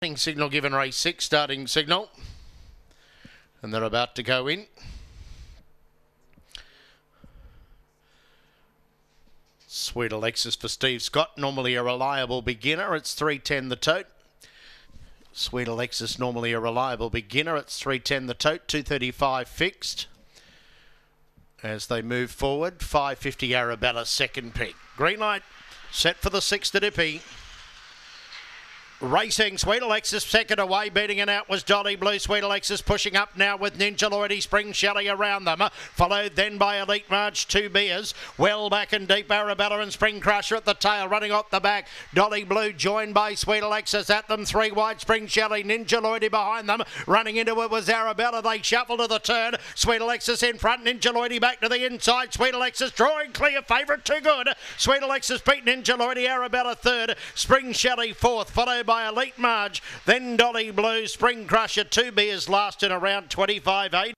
Starting signal given race six, starting signal. And they're about to go in. Sweet Alexis for Steve Scott, normally a reliable beginner. It's 310 the tote. Sweet Alexis, normally a reliable beginner. It's 310 the tote, 235 fixed. As they move forward, 550 Arabella, second pick. Green light, set for the six to Dippy. Racing, Sweet Alexis second away, beating it out was Dolly Blue. Sweet Alexis pushing up now with Ninja Lloydie, Spring Shelley around them. Followed then by Elite March, two beers. Well back and deep, Arabella and Spring Crusher at the tail, running off the back. Dolly Blue joined by Sweet Alexis at them. Three wide, Spring Shelley, Ninja Lloydie behind them. Running into it was Arabella. They shuffle to the turn. Sweet Alexis in front, Ninja Lloydie back to the inside. Sweet Alexis drawing clear, favourite too good. Sweet Alexis beat Ninja Lloydie, Arabella third. Spring Shelley fourth, followed by Elite Marge, then Dolly Blue, Spring Crusher, two beers last in around 25 8.